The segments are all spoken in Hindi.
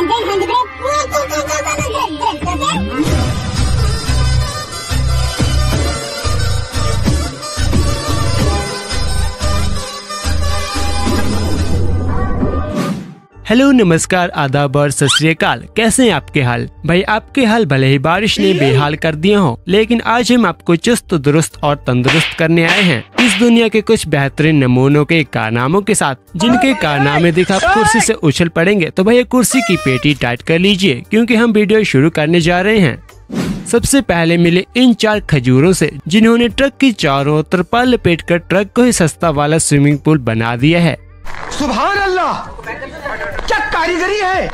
And then हेलो नमस्कार आदाब और सत श्रीकाल कैसे हैं आपके हाल? भाई आपके हाल भले ही बारिश ने बेहाल कर दिया हो लेकिन आज हम आपको चुस्त दुरुस्त और तंदुरुस्त करने आए हैं। इस दुनिया के कुछ बेहतरीन नमूनों के कारनामों के साथ जिनके कारनामे दिखा कुर्सी से उछल पड़ेंगे तो भैया कुर्सी की पेटी टाइट कर लीजिए क्योंकि हम वीडियो शुरू करने जा रहे हैं। सबसे पहले मिले इन चार खजूरों से जिन्होंने ट्रक की चारों तरपाल लपेट कर ट्रक को ही सस्ता वाला स्विमिंग पूल बना दिया है। सुबह अल्लाह! क्या कारीगरी है।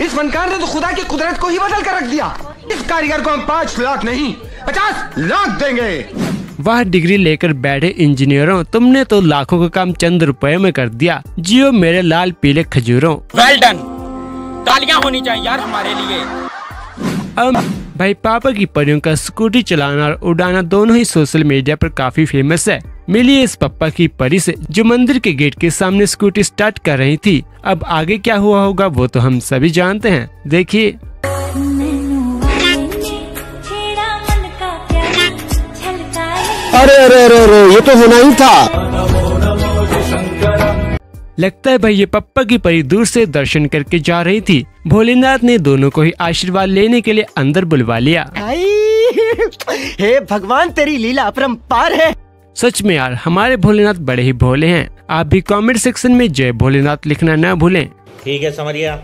इस फनकार ने तो खुदा की कुदरत को ही बदल कर रख दिया। इस कारीगर को हम पाँच लाख नहीं पचास लाख देंगे। वह डिग्री लेकर बैठे इंजीनियरों तुमने तो लाखों का काम चंद रुपए में कर दिया। जियो मेरे लाल पीले खजूरों। वेल डन तालियाँ होनी चाहिए यार हमारे लिए। अब भाई पापा की परियों का स्कूटी चलाना और उड़ाना दोनों ही सोशल मीडिया पर काफ़ी फ़ेमस है। मिली इस पप्पा की परी से जो मंदिर के गेट के सामने स्कूटी स्टार्ट कर रही थी। अब आगे क्या हुआ होगा वो तो हम सभी जानते हैं। देखिए। अरे अरे अरे अरे ये तो होना ही था। लगता है भाई ये पप्पा की परी दूर से दर्शन करके जा रही थी। भोलेनाथ ने दोनों को ही आशीर्वाद लेने के लिए अंदर बुलवा लिया। हे भगवान तेरी लीला अपरंपार है। सच में यार हमारे भोलेनाथ बड़े ही भोले हैं। आप भी कमेंट सेक्शन में जय भोलेनाथ लिखना न भूलें। ठीक है समझिया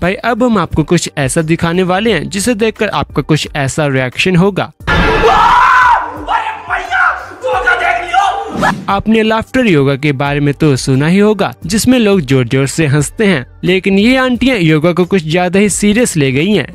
भाई अब हम आपको कुछ ऐसा दिखाने वाले हैं जिसे देखकर आपका कुछ ऐसा रिएक्शन होगा। आपने लाफ्टर योगा के बारे में तो सुना ही होगा जिसमें लोग ज़ोर ज़ोर से हँसते हैं लेकिन ये आंटियाँ योगा को कुछ ज़्यादा ही सीरियस ले गई हैं।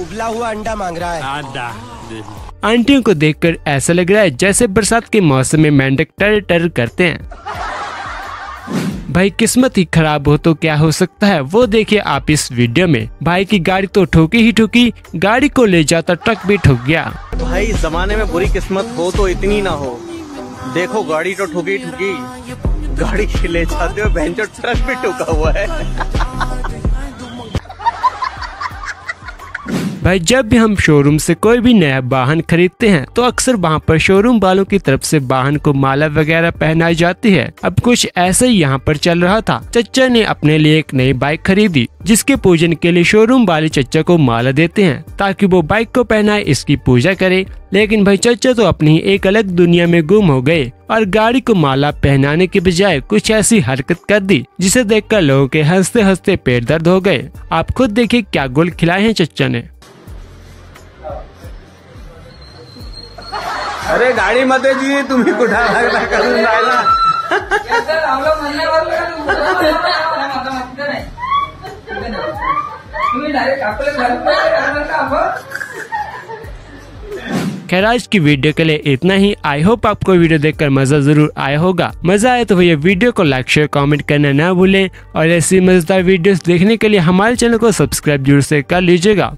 उबला हुआ अंडा मांग रहा है। अंडा आंटियों को देखकर ऐसा लग रहा है जैसे बरसात के मौसम में मेंढक टर टर करते हैं। भाई किस्मत ही खराब हो तो क्या हो सकता है? वो देखिए आप इस वीडियो में। भाई की गाड़ी तो ठोकी ही ठोकी गाड़ी को ले जाता ट्रक भी ठुक गया। भाई इस जमाने में बुरी किस्मत हो तो इतनी ना हो। देखो गाड़ी तो ठुकी ठुकी। गाड़ी ले जाते हो बहन ट्रक भी ठुका हुआ है। भाई, जब भी हम शोरूम से कोई भी नया वाहन खरीदते हैं तो अक्सर वहाँ पर शोरूम वालों की तरफ़ से वाहन को माला वगैरह पहनाई जाती है। अब कुछ ऐसे ही यहाँ पर चल रहा था। चचा ने अपने लिए एक नई बाइक खरीदी, जिसके पूजन के लिए शोरूम वाले चचा को माला देते हैं, ताकि वो बाइक को पहनाए, इसकी पूजा करे। लेकिन भाई चचा तो अपनी एक अलग दुनिया में गुम हो गए और गाड़ी को माला पहनाने के बजाय कुछ ऐसी हरकत कर दी, जिसे देखकर लोगों के हँसते हँसते पेट दर्द हो गए। आप खुद देखिए क्या गोल खिलाए हैं चचा ने। अरे गाडी मध्ये जी तुम्ही राहिला खैर, आज की वीडियो के लिए इतना ही। आई होप आपको वीडियो देखकर मज़ा ज़रूर आया होगा। मज़ा आए तो भैया वीडियो को लाइक शेयर कमेंट करना ना भूलें। और ऐसी मज़ेदार वीडियोस देखने के लिए हमारे चैनल को सब्सक्राइब ज़रूर से कर लीजिएगा।